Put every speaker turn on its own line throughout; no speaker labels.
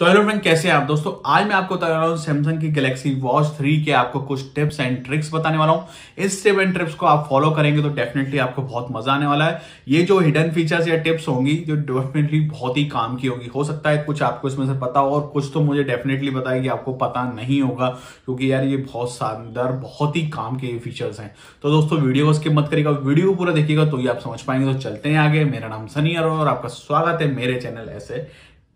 तो hello friend कैसे हैं आप? दोस्तों, आज मैं आपको बता रहा हूँ सैमसंग की गैलेक्सी वॉच थ्री के आपको कुछ टिप्स एंड ट्रिक्स बताने वाला हूँ। इस टिप एंड ट्रिप्स को आप फॉलो करेंगे तो डेफिनेटली आपको बहुत मज़ा आने वाला है। ये जो हिडन फीचर्स या टिप्स होंगी, जो डेफिनेटली बहुत ही काम की होगी। हो सकता है कुछ आपको इसमें से पता हो और कुछ तो मुझे डेफिनेटली है कि आपको पता नहीं होगा, क्योंकि यार ये बहुत शानदार, बहुत ही काम के ये फीचर्स हैं। तो दोस्तों वीडियो को स्किप मत करिएगा। वीडियो पूरा देखिएगा तो ये आप समझ पाएँगे। तो चलते हैं आगे। मेरा नाम सनी अरोड़ा और आपका स्वागत है मेरे चैनल ऐसे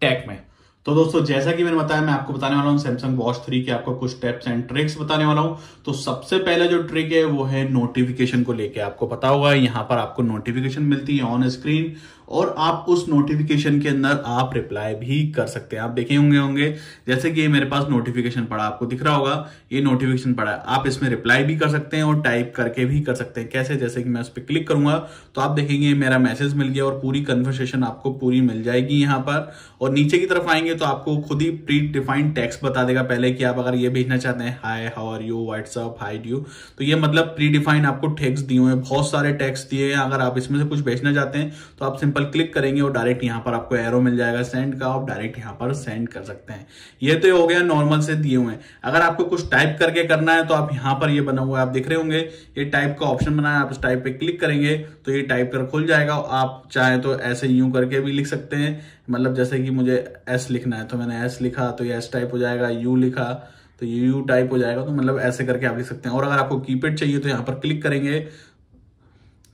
टेक में। तो दोस्तों, जैसा कि मैंने बताया, मैं आपको बताने वाला हूँ सैमसंग वॉच थ्री के आपको कुछ टिप्स एंड ट्रिक्स बताने वाला हूँ। तो सबसे पहला जो ट्रिक है, वो है नोटिफिकेशन को लेके आपको पता होगा। यहाँ पर आपको नोटिफिकेशन मिलती है ऑन स्क्रीन और आप उस नोटिफिकेशन के अंदर आप रिप्लाई भी कर सकते हैं। आप देखे होंगे होंगे, जैसे कि मेरे पास नोटिफिकेशन पड़ा, आपको दिख रहा होगा, ये नोटिफिकेशन पड़ा है। आप इसमें रिप्लाई भी कर सकते हैं और टाइप करके भी कर सकते हैं। कैसे? जैसे कि मैं उस पर क्लिक करूँगा तो आप देखेंगे मेरा मैसेज मिल गया और पूरी कन्वर्सेशन आपको पूरी मिल जाएगी यहाँ पर। और नीचे की तरफ़ आएँगे तो आपको खुद ही प्री डिफाइंड टेक्स्ट बता देगा पहले कि आप अगर ये भेजना चाहते हैं hi how are you WhatsApp hi you तो ये मतलब प्री डिफाइंड आपको टेक्स्ट दिए हुए बहुत सारे टेक्स्ट दिए हैं। अगर आप इसमें से कुछ भेजना चाहते हैं तो आप सिंपल क्लिक करेंगे और डायरेक्ट यहाँ पर आपको एरो मिल जाएगा सेंड का, आप डायरेक्ट यहाँ पर सेंड कर सकते हैं। ये तो हो गया नॉर्मल से दिए हुए। अगर आपको कुछ टाइप करके करना है तो आप यहाँ पर ये बना हुआ है, आप देख रहे होंगे, ये टाइप का ऑप्शन बना है, आप इस टाइप पे क्लिक करेंगे तो ये टाइप कर खुल जाएगा। आप चाहे तो ऐसे यूँ करके भी लिख सकते हैं। मतलब जैसे कि मुझे एस लिखना है तो मैंने एस लिखा तो ये एस टाइप हो जाएगा यू लिखा तो यू टाइप हो जाएगा तो मतलब ऐसे करके आप लिख सकते हैं। और अगर आपको कीपैड चाहिए तो यहाँ पर क्लिक करेंगे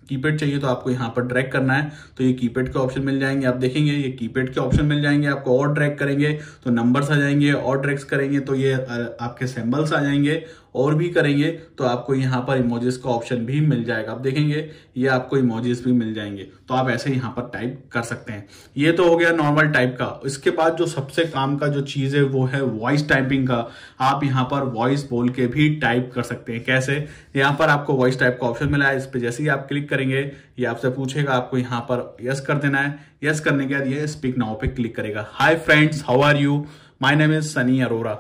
कीपैड चाहिए तो आपको यहाँ पर ड्रैग करना है। तो ये कीपैड के ऑप्शन मिल जाएँगे, आप देखेंगे, ये कीपैड के ऑप्शन मिल जाएँगे, आपको और ड्रैग करेंगे तो नंबर्स आ जाएँगे, और ड्रैग्स करेंगे तो ये आपके सिंबल्स आ जाएँगे, और भी करेंगे तो आपको यहाँ पर इमोजेस का ऑप्शन भी मिल जाएगा। आप देखेंगे, ये आपको इमोजेस भी मिल जाएँगे। तो आप ऐसे यहाँ पर टाइप कर सकते हैं। ये तो हो गया नॉर्मल टाइप का। इसके बाद जो सबसे काम का जो चीज़ है, वो है वॉइस टाइपिंग का। आप यहाँ पर वॉइस बोल के भी टाइप कर सकते हैं। कैसे? यहाँ पर आपको वॉइस टाइप का ऑप्शन मिला है। इस पर जैसे ही आप क्लिक करेंगे, ये आपसे पूछेगा, आपको यहाँ पर यस कर देना है। यस करने के बाद ये स्पीक नाउ पे क्लिक करेगा। Hi friends how are you my name is Sunny Arora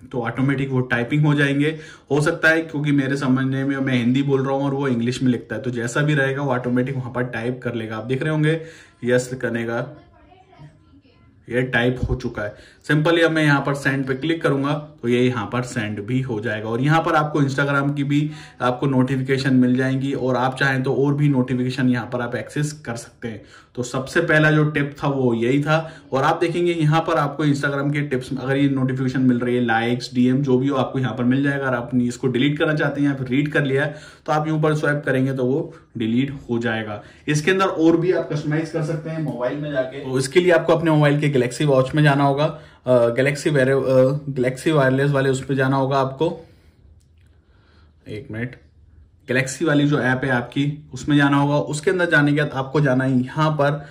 तो ऑटोमेटिक वो टाइपिंग हो जाएँगे। हो सकता है क्योंकि मेरे समझने में मैं हिंदी बोल रहा हूँ और वो इंग्लिश में लिखता है। तो जैसा भी रहेगा, वो ऑटोमेटिक वहाँ पर टाइप कर लेगा। आप देख रहे होंगे यस करेगा। ये टाइप हो चुका है। सिंपली अब मैं यहाँ पर सेंड पे क्लिक करूँगा तो ये यहाँ पर सेंड भी हो जाएगा। और यहाँ पर आपको इंस्टाग्राम की भी आपको नोटिफिकेशन मिल जाएँगी, और आप चाहें तो और भी नोटिफिकेशन यहाँ पर आप एक्सेस कर सकते हैं। तो सबसे पहला जो टिप था वो यही था। और आप देखेंगे यहाँ पर आपको इंस्टाग्राम के टिप्स, अगर ये नोटिफिकेशन मिल रही है लाइक्स डीएम जो भी हो, आपको यहाँ पर मिल जाएगा। अगर आप इसको डिलीट करना चाहते हैं या फिर रीड कर लिया है तो आप यूँ पर स्वाइप करेंगे तो वो डिलीट हो जाएगा। इसके अंदर और भी आप कस्टमाइज कर सकते हैं मोबाइल में जाके। तो इसके लिए आपको अपने मोबाइल के गैलेक्सी वॉच में जाना होगा। गैलेक्सी गैलेक्सी वायरलेस वाले उस पर जाना होगा आपको। एक मिनट गैलेक्सी वाली जो ऐप है आपकी, उसमें जाना होगा। उसके अंदर जाने के बाद आपको जाना है यहाँ पर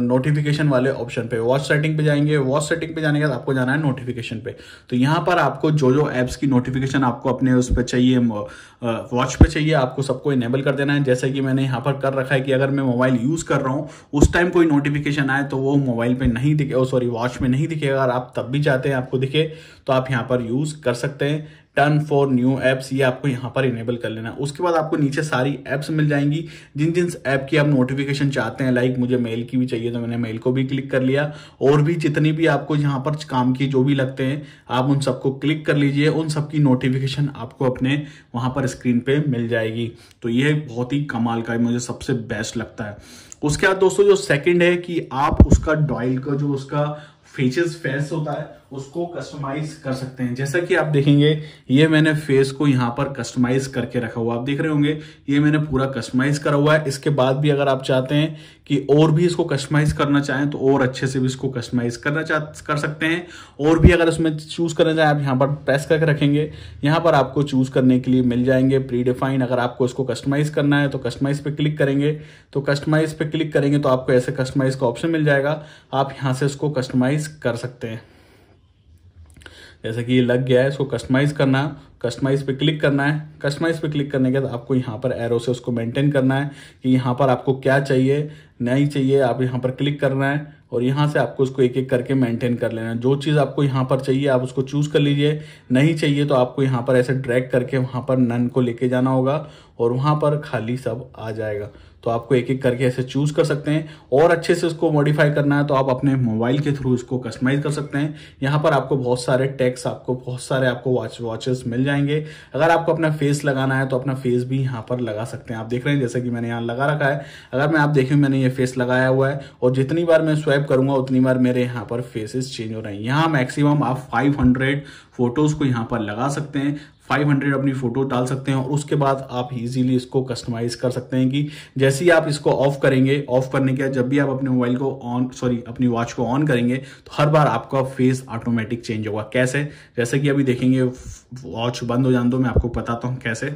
नोटिफिकेशन वाले ऑप्शन पे। वॉच सेटिंग पे जाएँगे। वॉच सेटिंग पे जाने के बाद आपको जाना है नोटिफिकेशन पे। तो यहाँ पर आपको जो जो एप्स की नोटिफिकेशन आपको अपने उस पर चाहिए वॉच पे चाहिए, आपको सबको इनेबल कर देना है। जैसे कि मैंने यहाँ पर कर रखा है कि अगर मैं मोबाइल यूज़ कर रहा हूँ, उस टाइम कोई नोटिफिकेशन आए तो वो मोबाइल पे नहीं दिखे सॉरी वॉच में नहीं दिखेगा। अगर आप तब भी चाहते हैं आपको दिखे तो आप यहाँ पर यूज़ कर सकते हैं। टर्न फॉर न्यू एप्स ये आपको यहाँ पर इनेबल कर लेना। उसके बाद आपको नीचे सारी एप्स मिल जाएँगी। जिन जिन ऐप की आप नोटिफिकेशन चाहते हैं लाइक मुझे मेल की भी चाहिए तो मैंने मेल को भी क्लिक कर लिया। और भी जितनी भी आपको यहाँ पर काम की जो भी लगते हैं, आप उन सबको क्लिक कर लीजिए। उन सबकी नोटिफिकेशन आपको अपने वहाँ पर स्क्रीन पे मिल जाएगी। तो ये बहुत ही कमाल का, मुझे सबसे बेस्ट लगता है। उसके बाद दोस्तों, जो सेकंड है कि आप उसका डॉयल का, जो उसका फीचर्स फेस होता है उसको कस्टमाइज कर सकते हैं। जैसा कि आप देखेंगे, ये मैंने फेस को यहाँ पर कस्टमाइज करके रखा हुआ आप देख रहे होंगे, ये मैंने पूरा कस्टमाइज करा हुआ है। इसके बाद भी अगर आप चाहते हैं कि और भी इसको कस्टमाइज करना चाहें तो और अच्छे से भी इसको कस्टमाइज करना चाह, कर सकते हैं। और भी अगर इसमें चूज़ करना चाहें, आप यहाँ पर प्रेस करके रखेंगे। यहाँ पर आपको चूज़ करने के लिए मिल जाएँगे प्री डिफाइन अगर आपको इसको कस्टमाइज करना है तो कस्टमाइज पे क्लिक करेंगे। तो कस्टमाइज पे क्लिक करेंगे तो आपको ऐसे कस्टमाइज का ऑप्शन मिल जाएगा। आप यहाँ से इसको कस्टमाइज कर सकते हैं। जैसे कि ये लग गया है, इसको कस्टमाइज करना है कस्टमाइज पे क्लिक करना है। कस्टमाइज पे क्लिक करने के बाद आपको यहाँ पर एरो से उसको मेंटेन करना है कि यहाँ पर आपको क्या चाहिए, नहीं चाहिए, आप यहाँ पर क्लिक करना है और यहाँ से आपको उसको एक एक करके मेंटेन कर लेना है। जो चीज़ आपको यहाँ पर चाहिए, आप उसको चूज़ कर लीजिए। नहीं चाहिए तो आपको यहाँ पर ऐसे ड्रैग करके वहाँ पर नन को लेके जाना होगा और वहाँ पर खाली सब आ जाएगा। तो आपको एक एक करके ऐसे चूज़ कर सकते हैं और अच्छे से उसको मॉडिफाई करना है तो आप अपने मोबाइल के थ्रू इसको कस्टमाइज कर सकते हैं। यहाँ पर आपको बहुत सारे टैक्स आपको बहुत सारे आपको वॉच वॉचेस मिल जाएँगे। अगर आपको अपना फेस लगाना है तो अपना फेस भी यहाँ पर लगा सकते हैं। आप देख रहे हैं, जैसे कि मैंने यहाँ लगा रखा है। अगर मैं आप देखें, मैंने ये फेस लगाया हुआ है और जितनी बार मैं स्वैप करूँगा, उतनी बार मेरे यहाँ पर फेसेस चेंज हो रहे हैं। यहाँ मैक्सिमम आप 500 फ़ोटोज़ को यहाँ पर लगा सकते हैं। 500 अपनी फ़ोटो डाल सकते हैं और उसके बाद आप इजीली इसको कस्टमाइज कर सकते हैं कि जैसे ही आप इसको ऑफ़ करेंगे ऑफ़ करने के बाद जब भी आप अपने मोबाइल को ऑन सॉरी अपनी वॉच को ऑन करेंगे तो हर बार आपका फेस ऑटोमेटिक चेंज होगा। कैसे? जैसे कि अभी देखेंगे वॉच बंद हो जान दो, मैं आपको बताता हूँ कैसे।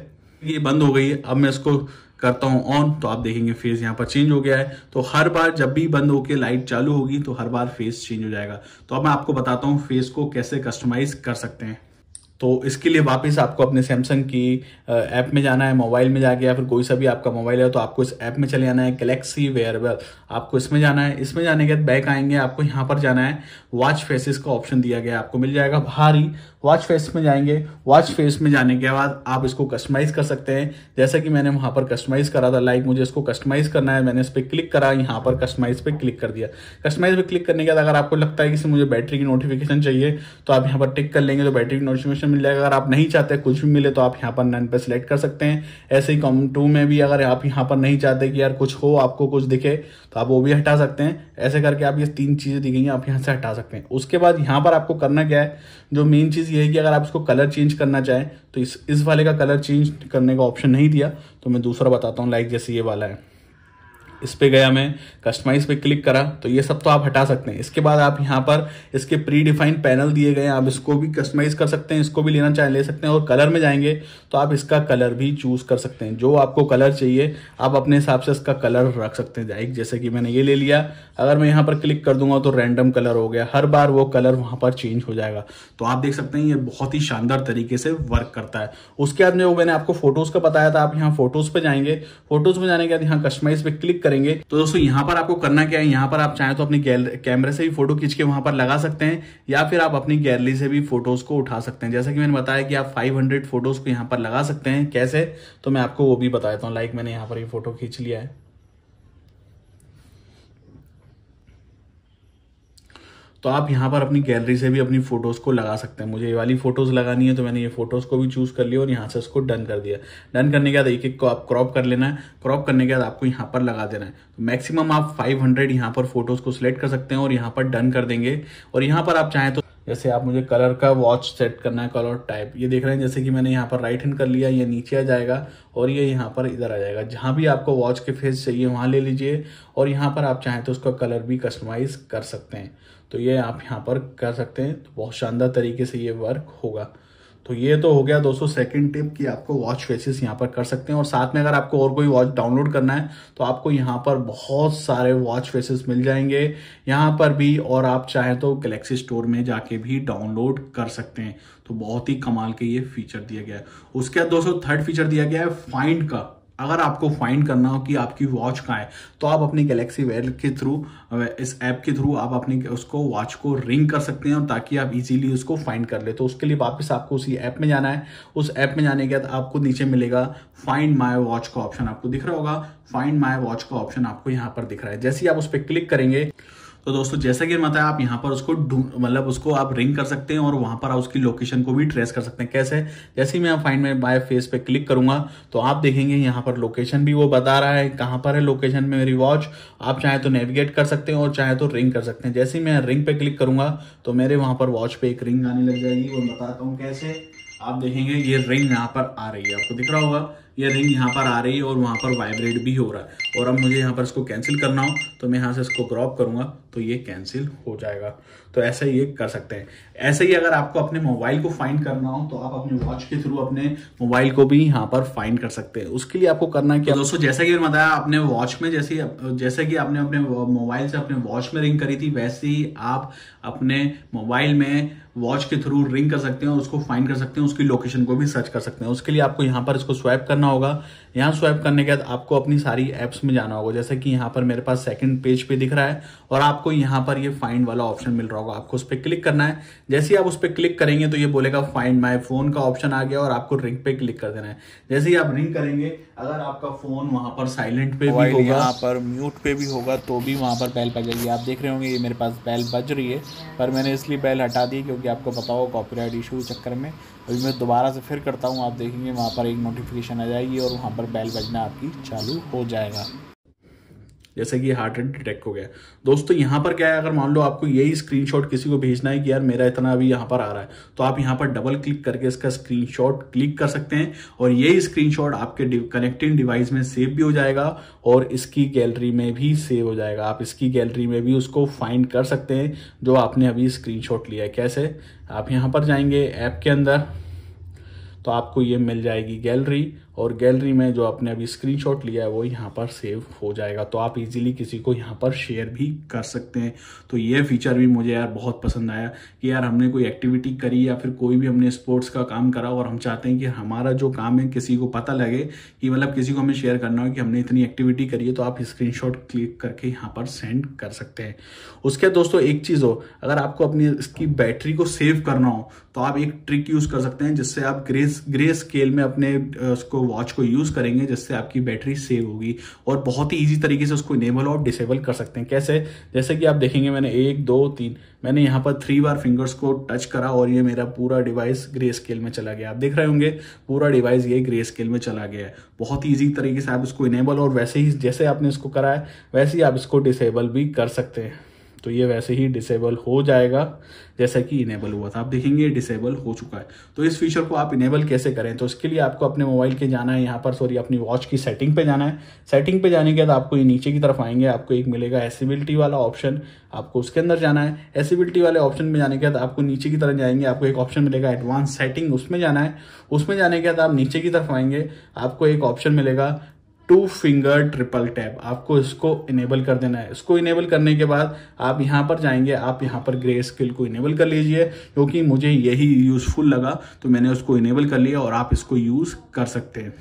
ये बंद हो गई है अब मैं इसको करता हूँ ऑन तो आप देखेंगे फेस यहाँ पर चेंज हो गया है। तो हर बार जब भी बंद होके लाइट चालू होगी तो हर बार फेस चेंज हो जाएगा। तो अब मैं आपको बताता हूँ फेस को कैसे कस्टमाइज कर सकते हैं। तो इसके लिए वापस आपको अपने सैमसंग की ऐप में जाना है, मोबाइल में जाके या फिर कोई सा भी आपका मोबाइल है तो आपको इस ऐप में चले जाना है गलेक्सी वेयरवेल आपको इसमें जाना है, इसमें जाने के बाद बैक आएँगे, आपको यहाँ पर जाना है वॉच फेसिस का ऑप्शन दिया गया आपको मिल जाएगा ही वॉच फेस में जाएँगे वॉच फेस में जाने के बाद आप इसको कस्टमाइज कर सकते हैं। जैसा कि मैंने वहाँ पर कस्टमाइज करा था लाइक मुझे इसको कस्टमाइज करना है, मैंने इस पर क्लिक करा, यहाँ पर कस्टमाइज पे क्लिक कर दिया। कस्टमाइज पे क्लिक करने के बाद अगर आपको लगता है कि मुझे बैटरी की नोटिफिकेशन चाहिए तो आप यहाँ पर टिक कर लेंगे तो बैटरी की नोटिफिकेशन मिल जाएगा अगर आप नहीं चाहते कुछ भी मिले तो आप यहाँ पर नन पे सिलेक्ट कर सकते हैं। ऐसे ही कॉम टू में भी अगर आप यहाँ पर नहीं चाहते कि यार कुछ हो, आपको कुछ दिखे तो आप वो भी हटा सकते हैं। ऐसे करके आप ये तीन चीज़ें दी गई आप यहाँ से हटा सकते हैं। उसके बाद यहाँ पर आपको करना क्या है? जो मेन चीज़ ये है कि अगर आप इसको कलर चेंज करना चाहें तो इस इस वाले का कलर चेंज करने का ऑप्शन नहीं दिया तो मैं दूसरा बताता हूँ लाइक जैसे ये वाला है। इस पे गया मैं कस्टमाइज पे क्लिक करा तो ये सब तो आप हटा सकते हैं। इसके बाद आप यहाँ पर इसके प्री डिफाइंड पैनल दिए गए आप इसको भी कस्टमाइज कर सकते हैं, इसको भी लेना चाहे, ले सकते हैं और कलर में जाएँगे तो आप इसका कलर भी चूज़ कर सकते हैं। जो आपको कलर चाहिए, आप अपने हिसाब से इसका कलर रख सकते हैं जैसे कि मैंने ये ले लिया। अगर मैं यहाँ पर क्लिक कर दूँगा तो रैंडम कलर हो गया। हर बार वो कलर वहाँ पर चेंज हो जाएगा। तो आप देख सकते हैं, ये बहुत ही शानदार तरीके से वर्क करता है। उसके बाद में जो मैंने आपको फ़ोटोज़ का बताया था, आप यहाँ फ़ोटोज़ पे जाएँगे। फ़ोटोज़ में जाने के बाद यहाँ कस्टमाइज पे क्लिक करेंगे। तो दोस्तों, यहाँ पर आपको करना क्या है? यहाँ पर आप चाहें तो अपनी कैमरे से भी फ़ोटो खींच के वहाँ पर लगा सकते हैं, या फिर आप अपनी गैलरी से भी फ़ोटोज़ को उठा सकते हैं। जैसा कि मैंने बताया कि आप 500 फ़ोटोज़ को यहाँ पर लगा सकते हैं। कैसे? तो मैं आपको वो भी बताता हूँ। लाइक मैंने यहाँ पर ये फ़ोटो खींच लिया है। तो आप यहाँ पर अपनी गैलरी से भी अपनी फ़ोटोज़ को लगा सकते हैं। मुझे ये वाली फ़ोटोज़ लगानी है तो मैंने ये फ़ोटोज़ को भी चूज़ कर लिया और यहाँ से उसको डन कर दिया। डन करने के बाद एक एक को आप क्रॉप कर लेना है। क्रॉप करने के बाद आपको यहाँ पर लगा देना है। तो मैक्सिमम आप 500 हंड्रेड यहाँ पर फ़ोटोज़ को सिलेक्ट कर सकते हैं और यहाँ पर डन कर देंगे। और यहाँ पर आप चाहें तो जैसे आप मुझे कलर का वॉच सेट करना है कलर टाइप ये देख रहे हैं, जैसे कि मैंने यहाँ पर राइट हैंड कर लिया, ये नीचे आ जाएगा और ये यहाँ पर इधर आ जाएगा। जहाँ भी आपको वॉच के फेस चाहिए, वहाँ ले लीजिए। और यहाँ पर आप चाहें तो उसका कलर भी कस्टमाइज कर सकते हैं। तो ये आप यहाँ पर कर सकते हैं। तो बहुत शानदार तरीके से ये वर्क होगा। तो ये तो हो गया दोस्तों सेकंड टिप कि आपको वॉच फेसेस यहाँ पर कर सकते हैं। और साथ में अगर आपको और कोई वॉच डाउनलोड करना है तो आपको यहाँ पर बहुत सारे वॉच फेसेस मिल जाएँगे। यहाँ पर भी और आप चाहें तो गलेक्सी स्टोर में जाके भी डाउनलोड कर सकते हैं। तो बहुत ही कमाल के ये फीचर दिया गया है। उसके बाद दोस्तों थर्ड फीचर दिया गया है फाइंड का। अगर आपको फाइंड करना हो कि आपकी वॉच कहाँ है तो आप अपनी गैलेक्सी वेयर के थ्रू इस ऐप के थ्रू आप अपनी, उसको वॉच को रिंग कर सकते हैं और ताकि आप इजीली उसको फाइंड कर ले। तो उसके लिए वापस आपको उसी ऐप में जाना है। उस ऐप में जाने के बाद आपको नीचे मिलेगा फाइंड माई वॉच का ऑप्शन आपको दिख रहा होगा। फाइंड माई वॉच का ऑप्शन आपको यहाँ पर दिख रहा है। जैसे ही आप उस पर क्लिक करेंगे तो दोस्तों, जैसा कि बताया आप यहाँ पर उसको मतलब उसको आप रिंग कर सकते हैं और वहाँ पर आप उसकी लोकेशन को भी ट्रेस कर सकते हैं। कैसे? जैसे ही मैं फाइंड में बाय फेस पे क्लिक करूँगा तो आप देखेंगे यहाँ पर लोकेशन भी वो बता रहा है, कहाँ पर है लोकेशन में मेरी वॉच आप चाहे तो नेविगेट कर सकते हैं और चाहे तो रिंग कर सकते हैं। जैसे ही मैं रिंग पे क्लिक करूँगा तो मेरे वहाँ पर वॉच पे एक रिंग आने लग जाएगी और बताता हूँ कैसे। आप देखेंगे ये रिंग यहाँ पर आ रही है। आपको दिख रहा होगा, ये रिंग यहाँ पर आ रही है और वहाँ पर वाइब्रेट भी हो रहा है। और अब मुझे यहाँ पर इसको कैंसिल करना हो तो मैं यहाँ से इसको क्रॉप करूँगा तो ये कैंसिल हो जाएगा। तो ऐसे ये कर सकते हैं। ऐसे ही अगर आपको अपने मोबाइल को फाइंड करना हो तो आप अपने वॉच के थ्रू अपने मोबाइल को भी यहाँ पर फाइंड कर सकते हैं। उसके लिए आपको करना क्या? दोस्तों, जैसा कि बताया अपने वॉच में जैसे जैसे कि आपने अपने मोबाइल से अपने वॉच में रिंग करी थी, वैसे ही आप अपने मोबाइल में वॉच के थ्रू रिंग कर सकते हैं और उसको फाइंड कर सकते हैं उसकी लोकेशन को भी सर्च कर सकते हैं। उसके लिए आपको यहाँ पर इसको स्वैप करना होगा। यहाँ स्वाइप करने के बाद आपको अपनी सारी एप्स में जाना होगा। जैसे कि यहाँ पर मेरे पास सेकंड पेज पे दिख रहा है और आपको यहाँ पर ये फाइंड वाला ऑप्शन मिल रहा होगा। आपको उस पर क्लिक करना है। जैसे ही आप उस पर क्लिक करेंगे तो ये बोलेगा फाइंड माई फ़ोन का ऑप्शन आ गया और आपको रिंग पे क्लिक कर देना है। जैसे ही आप रिंग करेंगे अगर आपका फ़ोन वहाँ पर साइलेंट पे भी होगा। यहाँ पर म्यूट पे भी होगा तो भी वहाँ पर बैल बजेगी। आप देख रहे होंगे ये मेरे पास बैल बज रही है। पर मैंने इसलिए बैल हटा दी क्योंकि आपको पता हो कॉपीराइट इशू के चक्कर में। अभी मैं दोबारा से फिर करता हूँ, आप देखेंगे, वहाँ पर एक नोटिफिकेशन आ जाएगी और वहाँ पर बैल बजना आपकी चालू हो जाएगा। जैसे कि हार्ट रेट डिटेक्ट हो गया। दोस्तों, यहाँ पर क्या है? अगर मान लो आपको यही स्क्रीनशॉट किसी को भेजना है कि यार मेरा इतना अभी यहाँ पर आ रहा है तो आप यहाँ पर डबल क्लिक करके इसका स्क्रीनशॉट क्लिक कर सकते हैं और यही स्क्रीनशॉट आपके कनेक्टिंग डिवाइस में सेव भी हो जाएगा और इसकी गैलरी में भी सेव हो जाएगा। आप इसकी गैलरी में भी उसको फाइंड कर सकते हैं, जो आपने अभी स्क्रीन लिया है। कैसे? आप यहाँ पर जाएँगे ऐप के अंदर तो आपको ये मिल जाएगी गैलरी और गैलरी में जो आपने अभी स्क्रीनशॉट लिया है, वो यहाँ पर सेव हो जाएगा। तो आप इजीली किसी को यहाँ पर शेयर भी कर सकते हैं। तो ये फीचर भी मुझे यार बहुत पसंद आया कि यार हमने कोई एक्टिविटी करी या फिर कोई भी हमने स्पोर्ट्स का काम करा और हम चाहते हैं कि हमारा जो काम है, किसी को पता लगे कि मतलब किसी को हमें शेयर करना हो कि हमने इतनी एक्टिविटी करी है तो आप स्क्रीन क्लिक करके यहाँ पर सेंड कर सकते हैं। उसके दोस्तों, एक चीज़ हो अगर आपको अपनी इसकी बैटरी को सेव करना हो तो आप एक ट्रिक यूज़ कर सकते हैं, जिससे आप ग्रे ग्रे स्केल में अपने उसको वॉच को यूज़ करेंगे जिससे आपकी बैटरी सेव होगी और बहुत ही ईजी तरीके से उसको इनेबल और डिसेबल कर सकते हैं। कैसे? जैसे कि आप देखेंगे, मैंने एक, दो, तीन, मैंने यहाँ पर थ्री बार फिंगर्स को टच करा और ये मेरा पूरा डिवाइस ग्रे स्केल में चला गया। आप देख रहे होंगे, पूरा डिवाइस ये ग्रे स्केल में चला गया है। बहुत ईजी तरीके से आप इसको इनेबल और वैसे ही जैसे आपने इसको करा है, वैसे ही आप इसको डिसेबल भी कर सकते हैं। तो ये वैसे ही डिसेबल हो जाएगा, जैसा कि इनेबल हुआ था। आप देखेंगे डिसेबल हो चुका है। तो इस फीचर को आप इनेबल कैसे करें? तो इसके लिए आपको अपने मोबाइल के जाना है, यहाँ पर सॉरी अपनी वॉच की सेटिंग पे जाना है। सेटिंग पे जाने के बाद आपको ये नीचे की तरफ़ आएँगे, आपको एक मिलेगा एसिबिलिटी वाला ऑप्शन आपको उसके अंदर जाना है। एसिबिलिटी वाले ऑप्शन में जाने के बाद आपको नीचे की तरफ़ जाएँगे, आपको एक ऑप्शन मिलेगा एडवांस सेटिंग उसमें जाना है। उसमें जाने के बाद आप नीचे की तरफ़ आएँगे, आपको एक ऑप्शन मिलेगा टू फिंगर ट्रिपल टैप आपको इसको इनेबल कर देना है। इसको इनेबल करने के बाद आप यहाँ पर जाएँगे, आप यहाँ पर ग्रे स्किल को इनेबल कर लीजिए। क्योंकि मुझे यही यूजफुल लगा तो मैंने उसको इनेबल कर लिया और आप इसको यूज़ कर सकते हैं।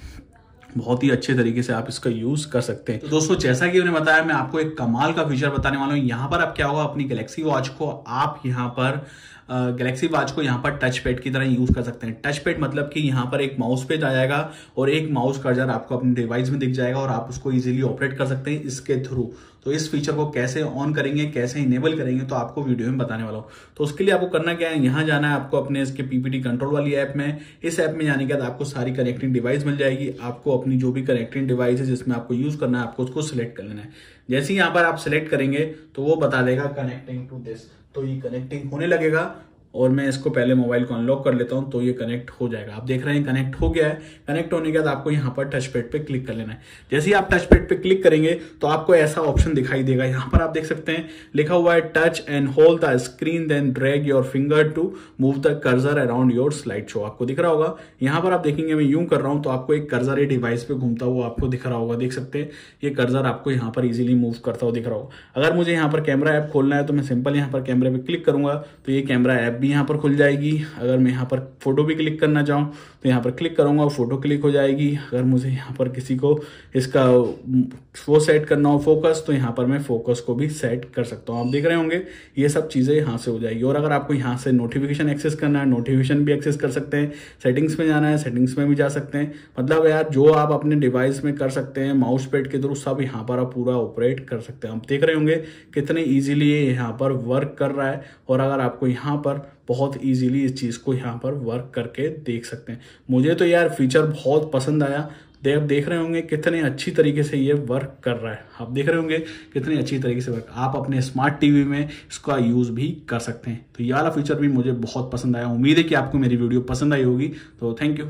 बहुत ही अच्छे तरीके से आप इसका यूज़ कर सकते हैं। तो दोस्तों, जैसा कि मैंने बताया, मैं आपको एक कमाल का फीचर बताने वाला हूँ। यहाँ पर आप क्या होगा, अपनी गैलेक्सी वॉच को आप यहाँ पर गैलेक्सी वॉच को यहाँ पर टच पैड की तरह यूज़ कर सकते हैं। टच पैड मतलब कि यहाँ पर एक माउस पेज आ जाएगा और एक माउस कर्जर आपको अपने डिवाइस में दिख जाएगा और आप उसको इजीली ऑपरेट कर सकते हैं इसके थ्रू तो इस फीचर को कैसे ऑन करेंगे, कैसे इनेबल करेंगे तो आपको वीडियो में बताने वाला हूँ। तो उसके लिए आपको करना क्या है? यहाँ जाना है आपको अपने इसके पीपीटी कंट्रोल वाली ऐप में। इस ऐप में जाने के बाद आपको सारी कनेक्टिंग डिवाइस मिल जाएगी। आपको अपनी जो भी कनेक्टिंग डिवाइस है जिसमें आपको यूज़ करना है, आपको उसको सिलेक्ट कर लेना है। जैसे ही यहाँ पर आप सिलेक्ट करेंगे तो वो बता देगा कनेक्टिंग टू दिस तो ये कनेक्टिंग होने लगेगा। और मैं इसको पहले मोबाइल को अनलॉक कर लेता हूँ तो ये कनेक्ट हो जाएगा। आप देख रहे हैं कनेक्ट हो गया है। कनेक्ट होने के बाद आपको यहाँ पर टच पेड पे क्लिक कर लेना है। जैसे ही आप टच पेड पे क्लिक करेंगे तो आपको ऐसा ऑप्शन दिखाई देगा। यहाँ पर आप देख सकते हैं, लिखा हुआ है touch and hold the screen then drag your finger to move the cursor around your slide show आपको दिख रहा होगा? यहाँ पर आप देखेंगे, मैं यूँ कर रहा हूँ तो आपको एक कर्जर ये डिवाइस पे घूमता हुआ आपको दिख रहा होगा। देख सकते हैं, ये कर्जर आपको यहाँ पर इजिली मूव करता हुआ दिख रहा होगा। अगर मुझे यहाँ पर कैमरा ऐप खोलना है तो मैं सिंपल यहाँ पर कैमरे पे क्लिक करूँगा तो ये कैमरा ऐप भी यहाँ पर खुल जाएगी। अगर मैं यहाँ पर फ़ोटो भी क्लिक करना चाहूँ तो यहाँ पर क्लिक करूँगा फ़ोटो क्लिक हो जाएगी। अगर मुझे यहाँ पर किसी को इसका वो सेट करना हो फोकस तो यहाँ पर मैं फोकस को भी सेट कर सकता हूँ। आप देख रहे होंगे, ये सब चीज़ें यहाँ से हो जाएगी। और अगर आपको यहाँ से नोटिफिकेशन एक्सेस करना है नोटिफिकेशन भी एक्सेस कर सकते हैं। सेटिंग्स में जाना है सेटिंग्स में भी जा सकते हैं। मतलब यार, जो आप अपने डिवाइस में कर सकते हैं माउस पेड के थ्रू सब यहाँ पर आप पूरा ऑपरेट कर सकते हैं। आप देख रहे होंगे, कितने ईजिली ये यहाँ पर वर्क कर रहा है। और अगर आपको यहाँ पर बहुत इजीली इस चीज़ को यहाँ पर वर्क करके देख सकते हैं। मुझे तो यार फीचर बहुत पसंद आया। देख देख रहे होंगे कितने अच्छी तरीके से ये वर्क कर रहा है। आप देख रहे होंगे कितने अच्छी तरीके से वर्क आप अपने स्मार्ट टीवी में इसका यूज़ भी कर सकते हैं। तो ये वाला फीचर भी मुझे बहुत पसंद आया। उम्मीद है कि आपको मेरी वीडियो पसंद आई होगी। तो थैंक यू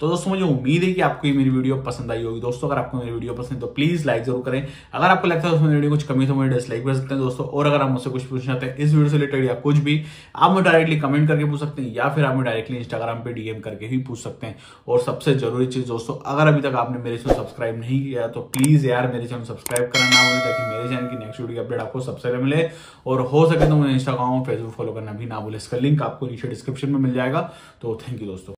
तो दोस्तों, मुझे उम्मीद है कि आपको ये मेरी वीडियो पसंद आई होगी। दोस्तों, अगर आपको मेरी वीडियो पसंद तो प्लीज़ लाइक ज़रूर करें। अगर आपको लगता है उसमें वीडियो कुछ कमी तो मुझे डिसलाइक कर सकते हैं दोस्तों। और अगर आप मुझसे कुछ पूछना चाहते हैं, इस वीडियो से रिलेटेड या कुछ भी, आप मुझे डायरेक्टली कमेंट करके पूछ सकते हैं, या फिर आप मुझे डायरेक्टली इंस्टाग्राम पर डीएम करके ही पूछ सकते हैं। और सबसे ज़रूरी चीज़ दोस्तों, अगर अभी तक आपने मेरे चैनल सब्सक्राइब नहीं किया तो प्लीज़ यार मेरे चैनल सब्सक्राइब करना ना भूलें, ताकि मेरे चैनल की नेक्स्ट वीडियो अपडेट आपको सबसे पहले मिले। और हो सके तो मुझे इंस्टाग्राम और फेसबुक फॉलो करना भी ना भूले। इसका लिंक आपको नीचे डिस्क्रिप्शन में मिल जाएगा। तो थैंक यू दोस्तों।